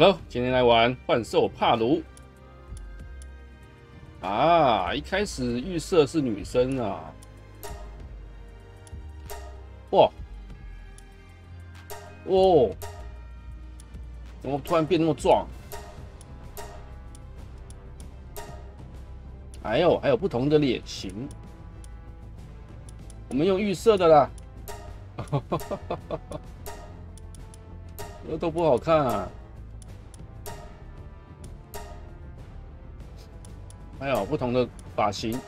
Hello，今天来玩幻兽帕鲁。啊，一开始预设是女生啊。哇，哦，怎么突然变那么壮？还有还有不同的脸型，我们用预设的啦。这 都不好看啊！还有不同的发型，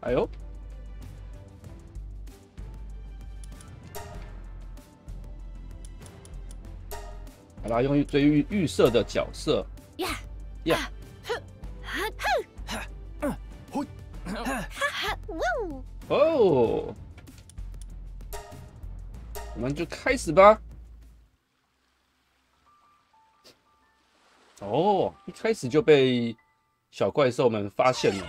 哎呦！好啦，用最预预设的角色，呀。呀，哦，我们就开始吧。哦，一开始就被小怪兽们发现了，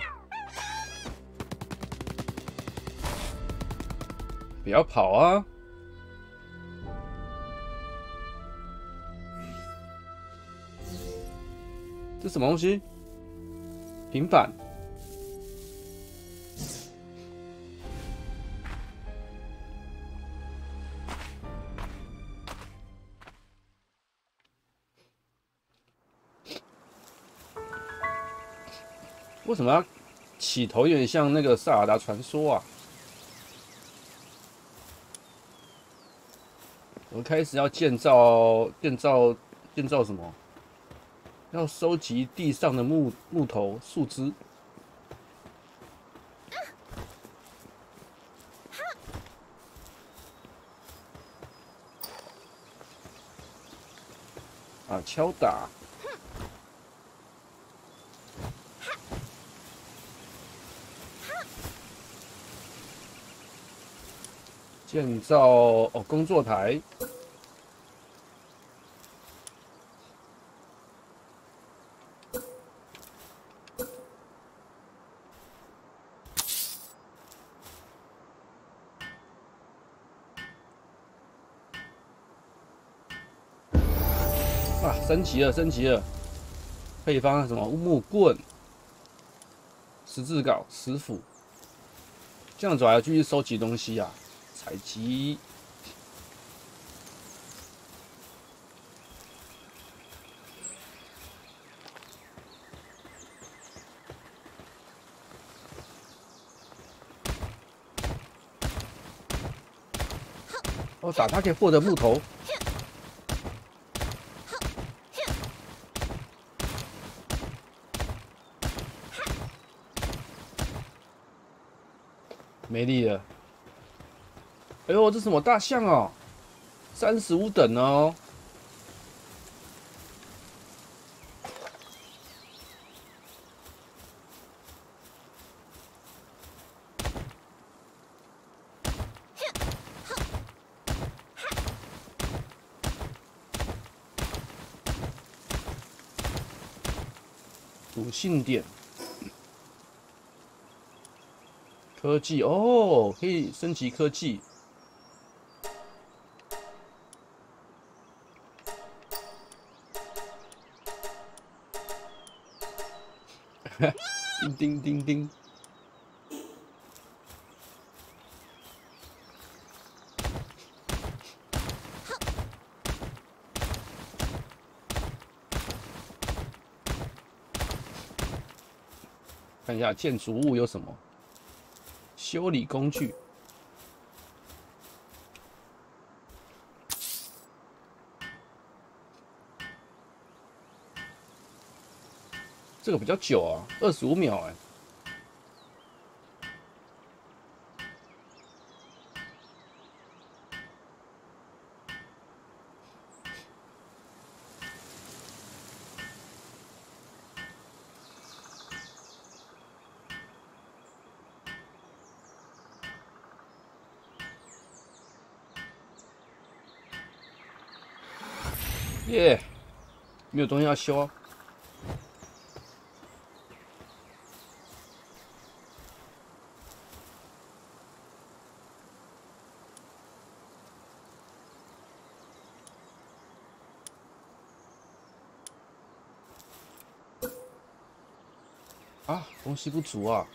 不要跑啊！这什么东西？平板？为什么要起头有点像那个《萨尔达传说》啊？我们开始要建造、建造、建造什么？要收集地上的木木头、树枝。啊，敲打。建造哦，工作台。啊，升级了，升级了！配方什么木棍、十字镐、石斧，这样子还要继续收集东西啊！采集。哦，打他可以获得木头。没力了。哎呦，这什么大象哦？三十五等哦。属性点，科技哦，可以升级科技。叮叮！看一下建筑物有什么修理工具。这个比较久啊，二十五秒哎。耶，没有东西要修。啊，东西不足啊！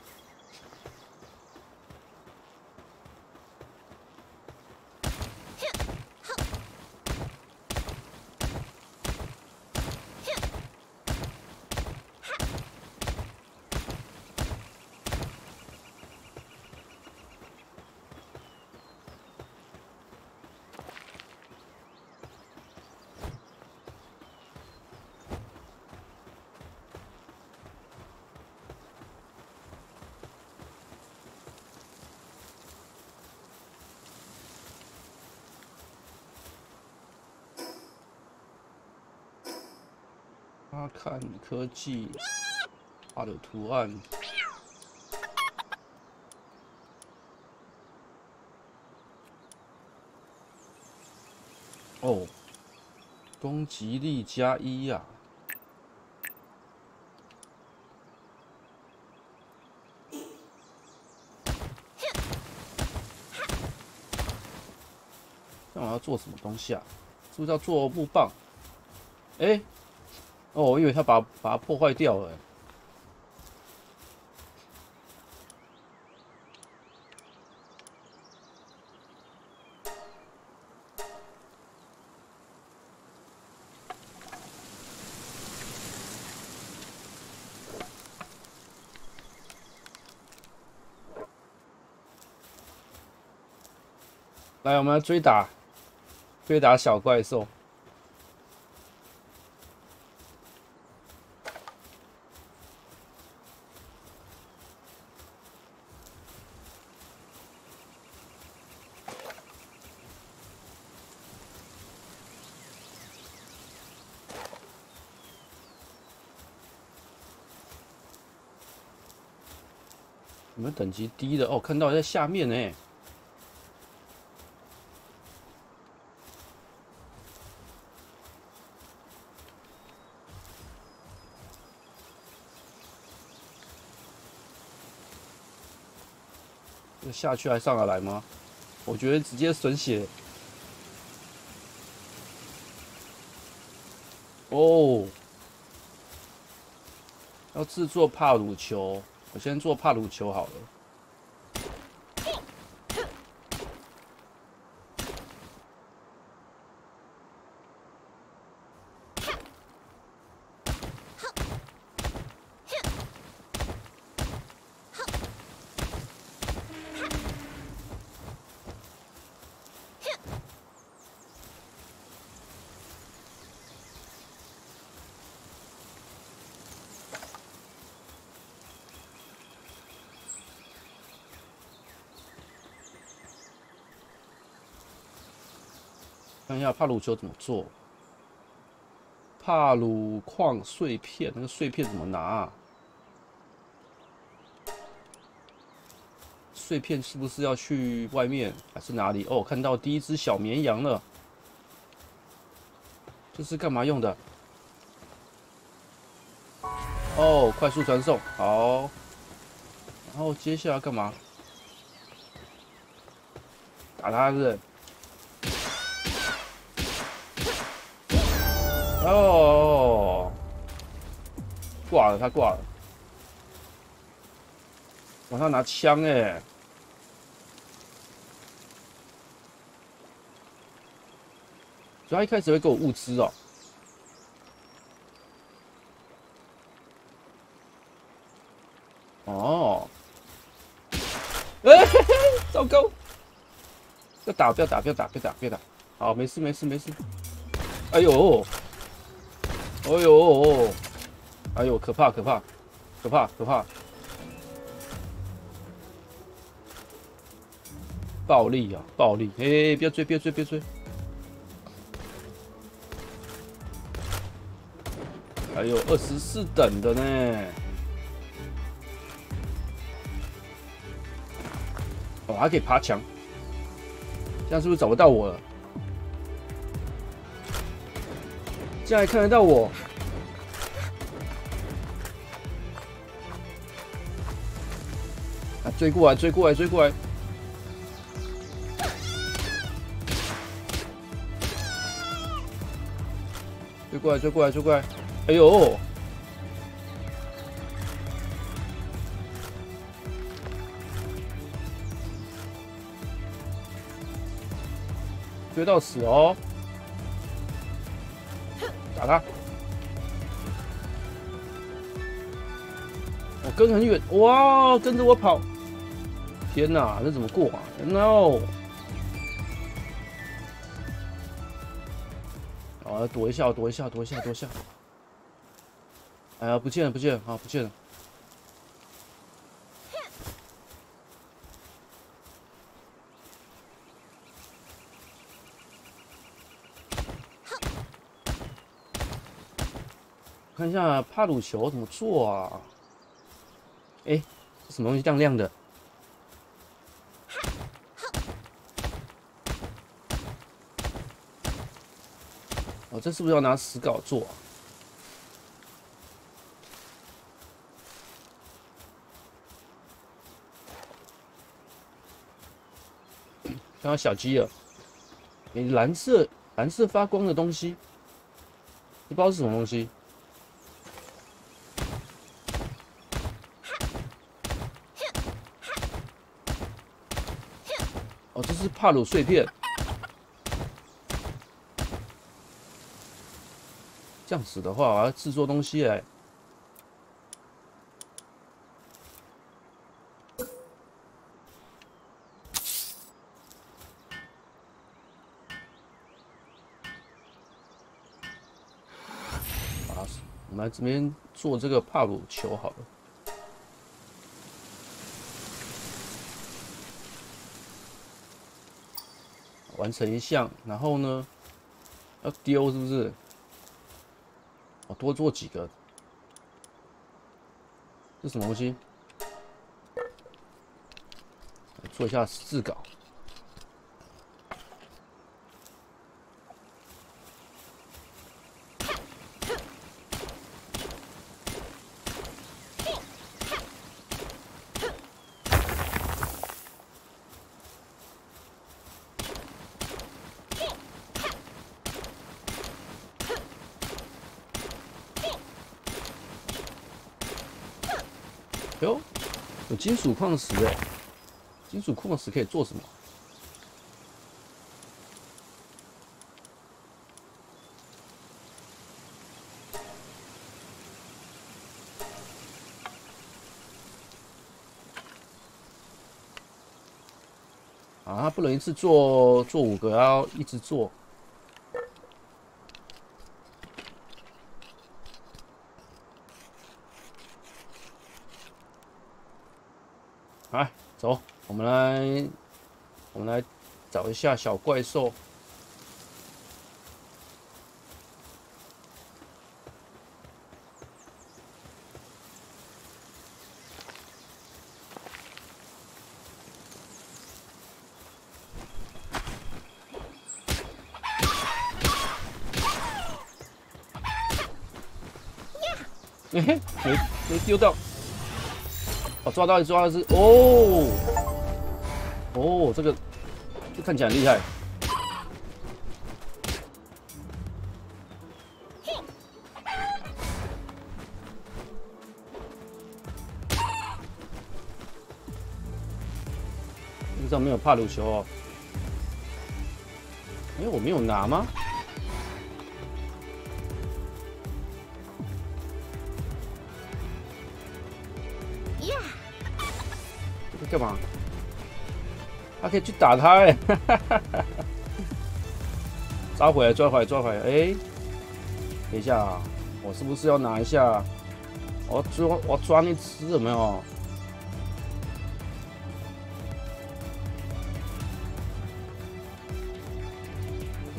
阿看科技画的图案，哦，攻击力加一呀！那我要做什么东西啊？是不是要做木棒？哎。哦，我以为他把把它破坏掉了。来，我们来追打，追打小怪兽。你们等级低的哦，看到在下面呢。下去还上得来吗？我觉得直接损血。哦，要制作帕鲁球。我先做帕鲁球好了。看一下帕鲁球怎么做？帕鲁矿碎片，那个碎片怎么拿？碎片是不是要去外面还是哪里？哦，看到第一只小绵羊了。这是干嘛用的？哦，快速传送，好。然后接下来干嘛？打他是？哦，挂了，他挂了。往上拿枪哎！主要一开始会给我物资哦。哦。哎，糟糕！要打，不要打，不要打，别打，别打。好，没事，没事，没事。哎呦！哎呦，哎呦，可怕可怕，可怕可怕，暴力啊暴力！哎，不要追，别追，别追！还有二十四等的呢，哦，还可以爬墙，这样是不是找不到我了？现在看得到我，啊！追过来，追过来，追过来，追过来，追过来，追过来！哎呦，追到死哦！跟很远，哇，跟着我跑！天哪，这怎么过啊？No！啊，躲一下，躲一下，躲一下，躲一下！哎呀，不见了，不见了，啊，不见了！看一下帕鲁球怎么做啊？哎，什么东西亮亮的？哦，这是不是要拿石镐做？看到小鸡了，哎，蓝色蓝色发光的东西，你不知道是什么东西。是帕鲁碎片，这样子的话，我要制作东西来。啊，我们来这边做这个帕鲁球好了。完成一项，然后呢，要丢是不是？我多做几个。这什么东西？做一下试稿。哟，有金属矿石哎！金属矿石可以做什么？啊，不能一次做做五个，要一直做。来，走，我们来，我们来找一下小怪兽。嘿嘿，没没丢到。哦，抓到一抓的是哦哦，这个这看起来很厉害。路上没有帕鲁球哦。哎，我没有拿吗？干嘛？可以去打他哎！抓回来，抓回来，抓回来！哎，等一下，我是不是要拿一下？我抓，我抓那只有没有？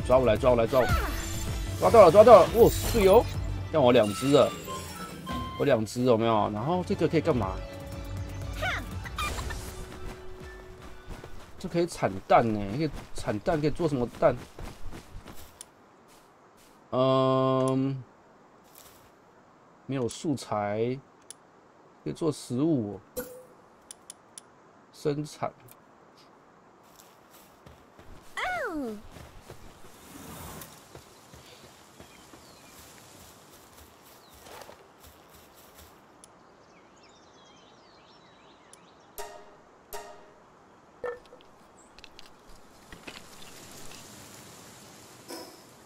抓我来，抓我来，抓我！抓到了，抓到了！哇，是哦，让我两只了，我两只有没有？然后这个可以干嘛？可以产蛋呢，可以产蛋，可以做什么蛋？嗯，没有素材，可以做食物，生产。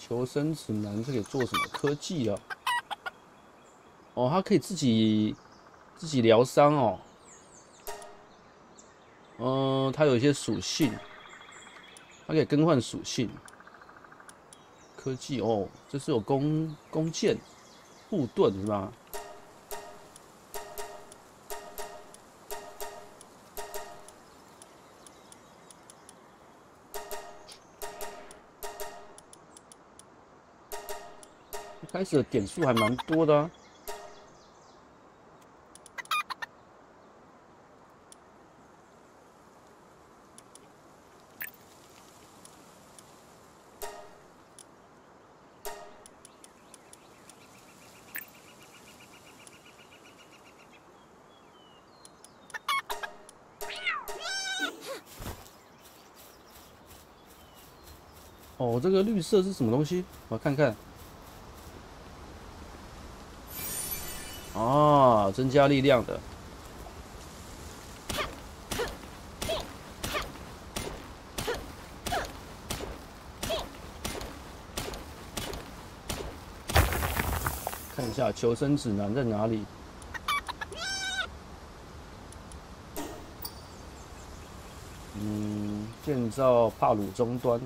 求生指南这可以做什么？科技啊？哦，它可以自己自己疗伤哦。嗯，它有一些属性，它可以更换属性。科技哦，这是有弓弓箭、护盾是吧？开始的点数还蛮多的。哦，这个绿色是什么东西？我看看。哦，增加力量的。看一下求生指南在哪里？嗯，建造帕鲁终端。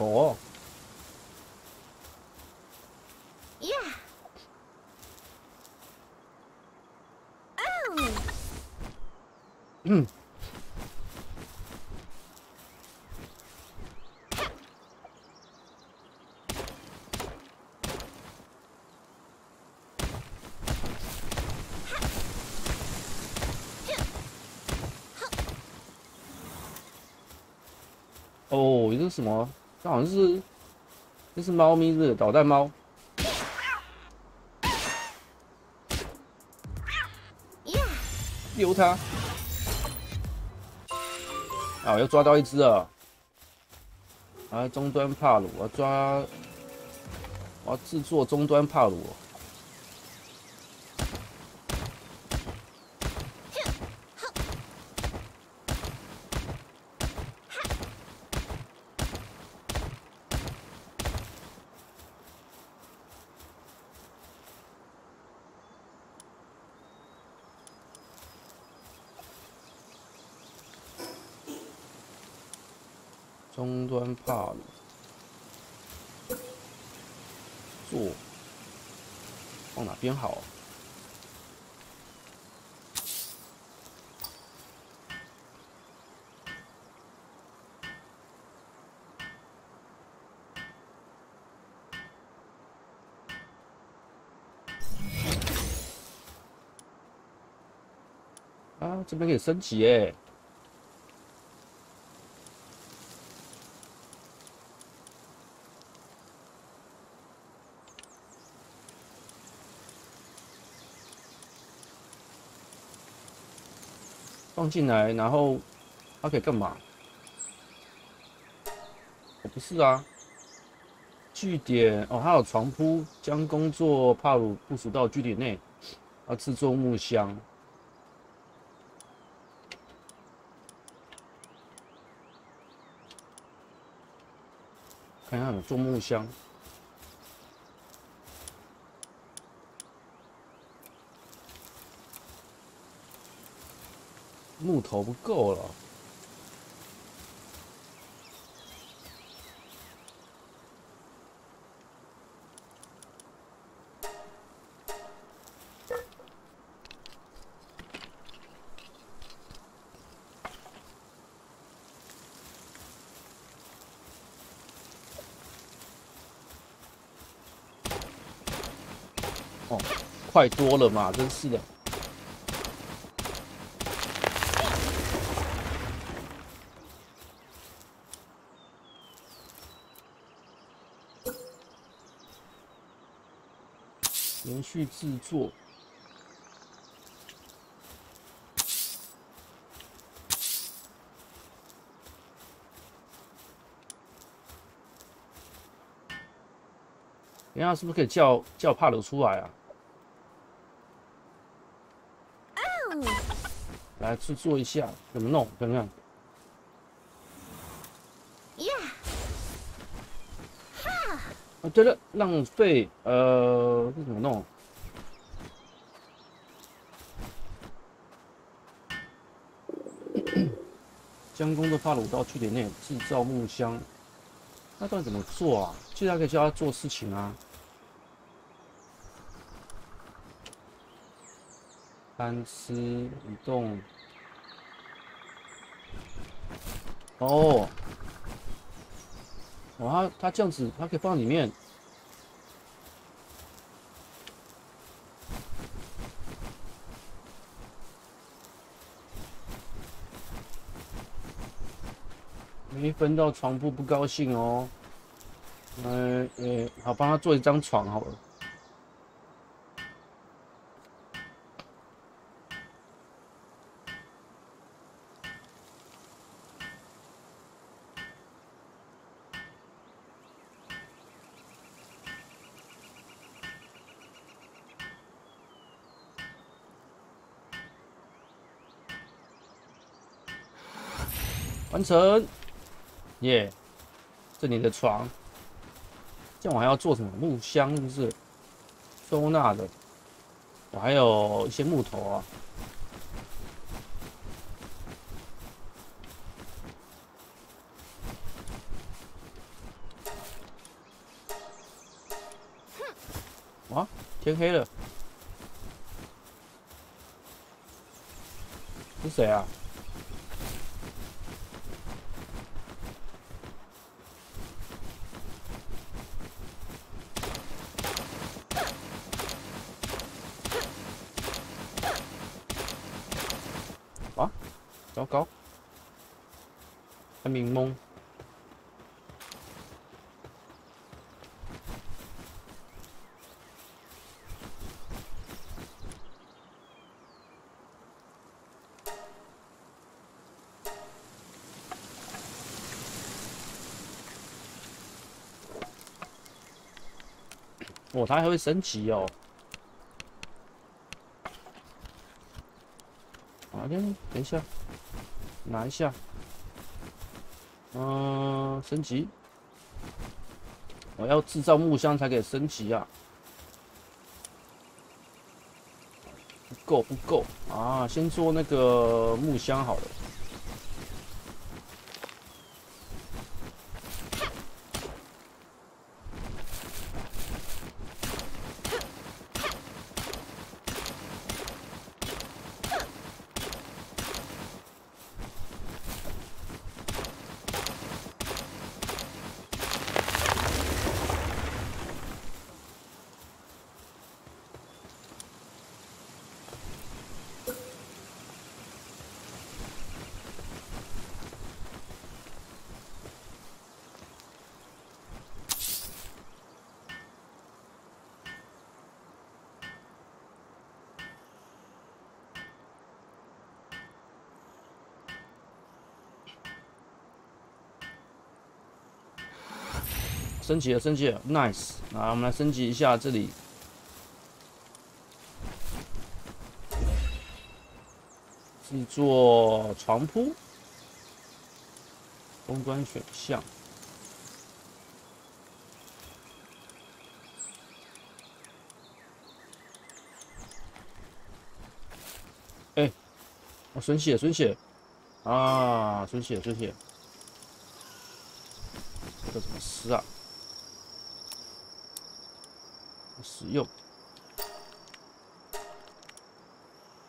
哦嗯。哦这是什么？这好像是，这是猫咪是导弹猫，丢它！啊，我要抓到一只啊！啊，终端帕鲁，我要抓，我要制作终端帕鲁。终端帕鲁做往哪边好？啊，这边可以升级哎！放进来，然后它可以干嘛？我不是啊，据点哦，还有床铺，将工作帕鲁部署到据点内，要制作木箱，看一下有做木箱。木头不够了。快多了嘛，真是的。连续制作，等下是不是可以叫叫帕鲁出来啊？来制作一下，怎么弄？看看。呀！哈！啊，对了，浪费，呃，这怎么弄？将工作发鲁到据点内制造木箱，那到底怎么做啊？其实可以教他做事情啊。单丝移动。哦，哇，它它这样子，它可以放里面。没分到床铺不高兴哦。嗯，诶，好，帮他做一张床好了。完成，耶！这里的床，这样我还要做什么木箱？是不是收纳的？我还有一些木头啊。哇，天黑了，是谁啊？高，还明蒙。哦，它还会升级哦。好的，等一下。拿一下，嗯，升级。我要制造木箱才可以升级啊！不够，不够啊！先做那个木箱好了。升级了，升级了，nice！来，我们来升级一下这里，制作床铺，终端选项。哎，我损血，损血，啊，损血，损血，这怎么撕啊？使用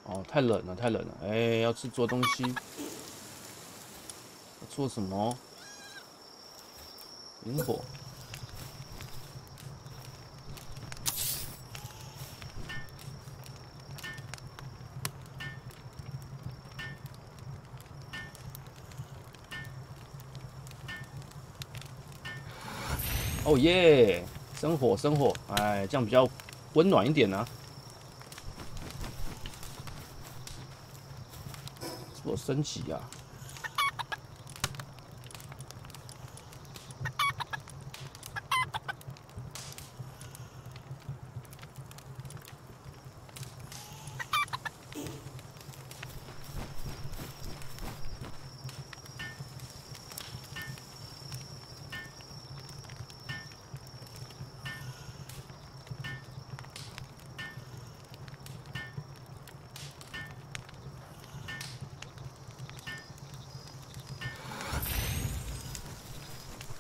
哦，太冷了，太冷了！哎，要制作东西，做什么？萤火。哦耶！生火，生火，哎，这样比较温暖一点呢。做升级啊！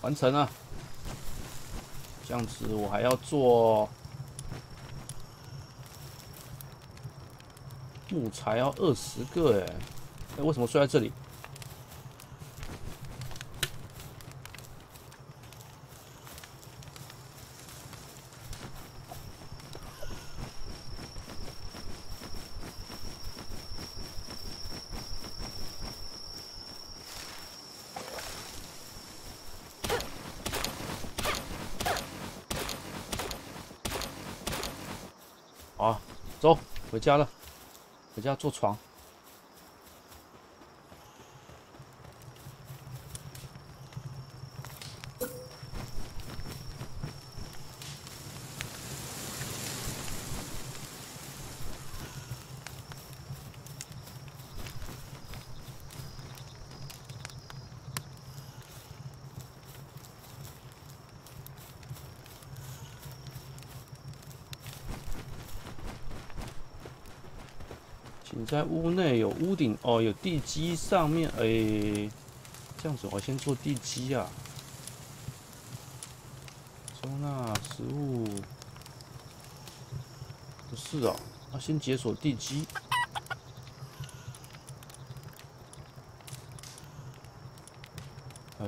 完成了。这样子我还要做木材，要二十个哎，哎，为什么睡在这里？走，回家了，回家做床。你在屋内有屋顶哦，有地基上面哎，这样子我先做地基啊，收纳食物不是哦，那先解锁地基，哎，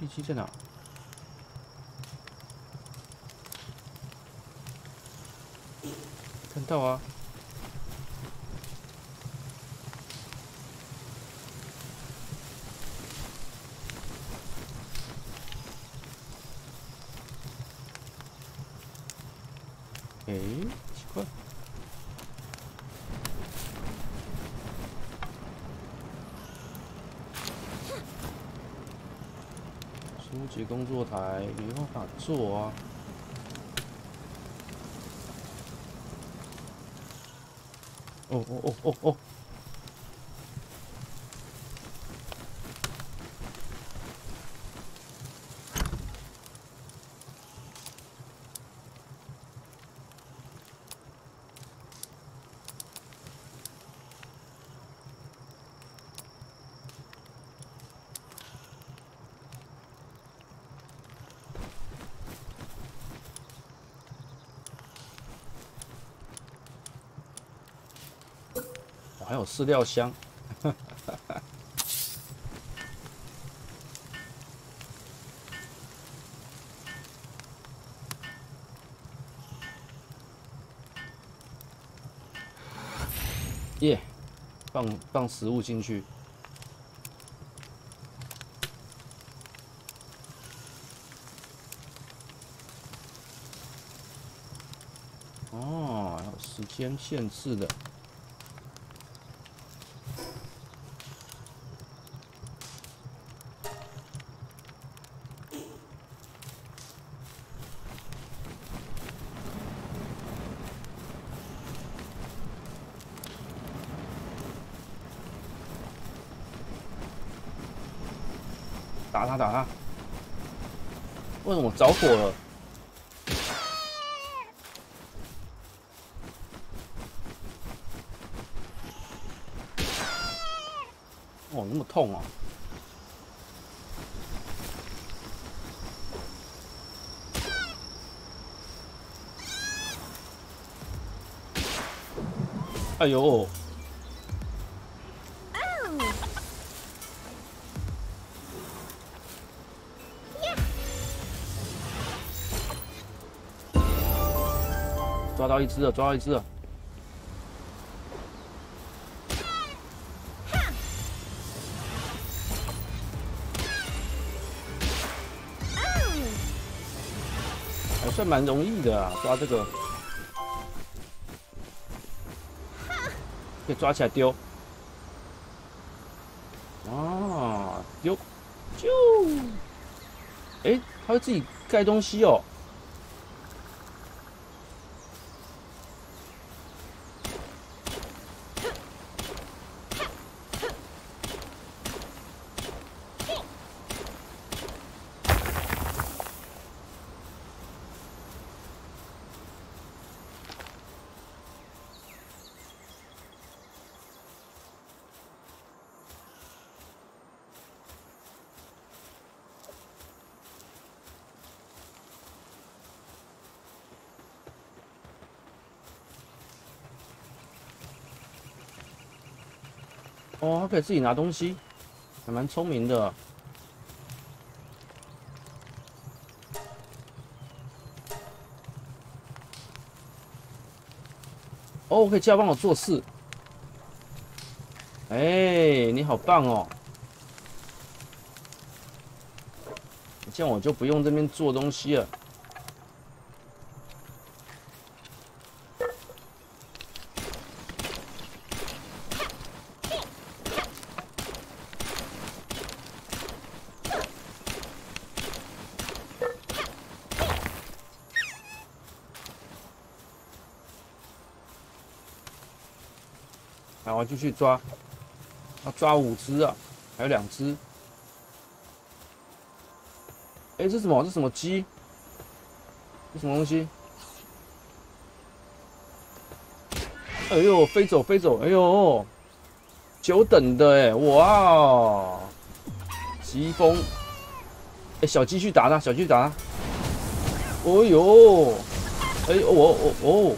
地基在哪？看到啊。工作台没办法是我！哦哦哦哦哦！还有饲料箱，耶，放放食物进去。哦，有时间限制的。打他打他！为什么着火了？哦，那么痛啊！哎呦！到一只了，抓到一只了！还算蛮容易的啊，抓这个，可以抓起来丢。啊，丢，就，哎，它会自己盖东西哦。哦，它可以自己拿东西，还蛮聪明的。哦，可以叫帮我做事。哎，你好棒哦！这样我就不用这边做东西了。然后继续抓，要抓五只啊，还有两只。哎，这什么？这什么鸡？这什么东西？哎呦，飞走，飞走！哎呦，久等的哎，哇！疾风，哎，小鸡去打它，小鸡去打它。哦呦，哎，我我哦。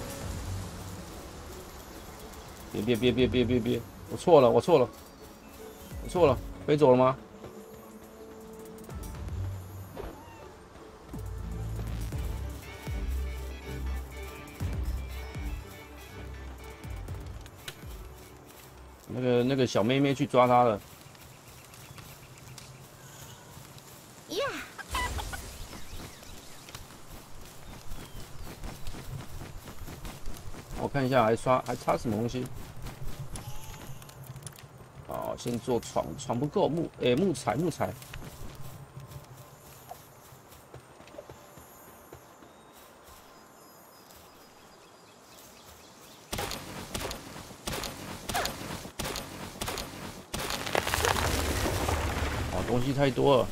别别别别别别别！我错了，我错了，我错了，飞走了吗？那个那个小妹妹去抓他了。看一下，还刷还差什么东西？先做床，床不够木，哎，木材，木材。哦，东西太多了。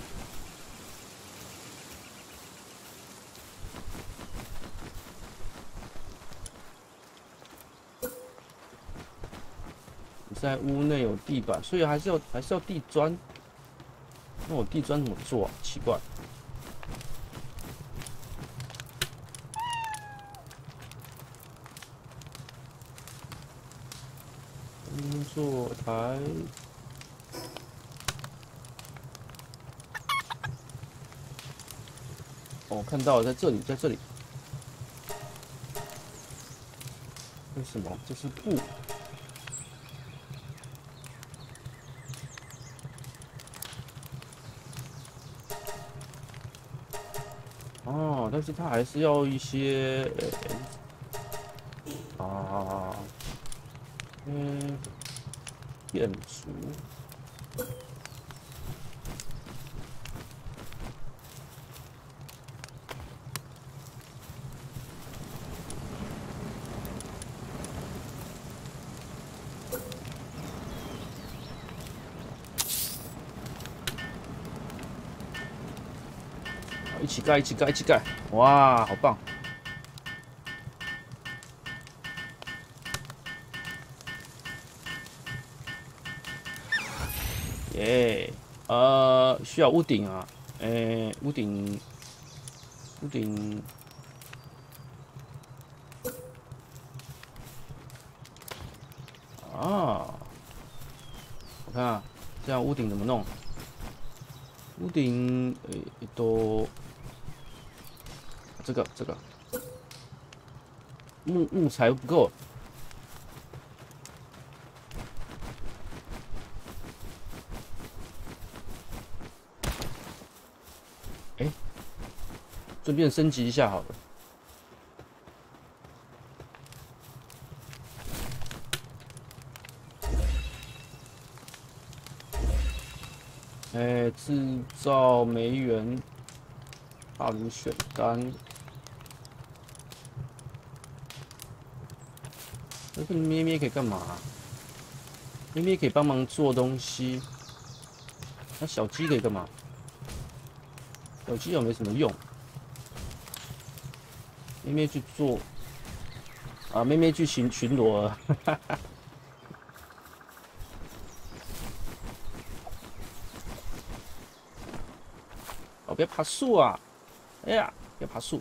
屋内有地板，所以还是要还是要地砖。那我地砖怎么做啊？奇怪。工作台。哦，看到了，在这里，在这里。为什么？这是布。但是它还是要一些啊，嗯，电阻。起盖，一起盖，一起盖！哇，好棒！耶，呃，需要屋顶啊，诶，屋顶，屋顶，啊，我看啊，这样屋顶怎么弄？屋顶，诶，都。这个这个木木材不够，哎，顺便升级一下好了。哎，制造煤源，大炉选单。这个咩咩可以干嘛？咩咩可以帮忙做东西。那小鸡可以干嘛？小鸡又没什么用。咩咩去做啊？咩咩去巡巡逻。哦，别爬树啊！哎呀，别爬树。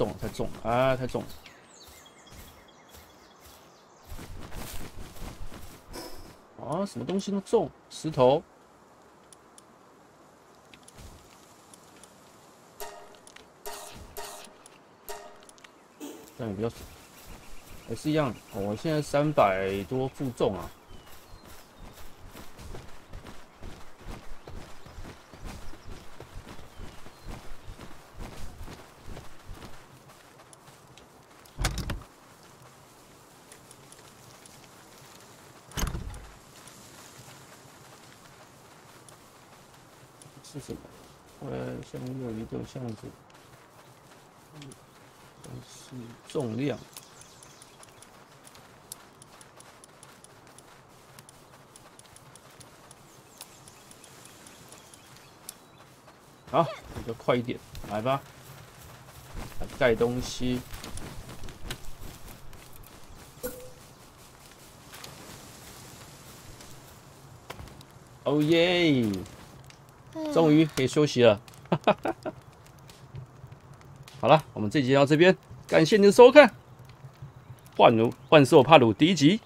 重，太重了啊！太重了。啊，什么东西都重，石头。这样比较，还是一样。我现在三百多负重啊。是什么？呃，向右移动，向左。是重量。好，比较快一点，来吧，来盖东西。哦耶！终于可以休息了。好了，我们这集到这边，感谢您的收看，《幻如幻兽帕鲁》第一集。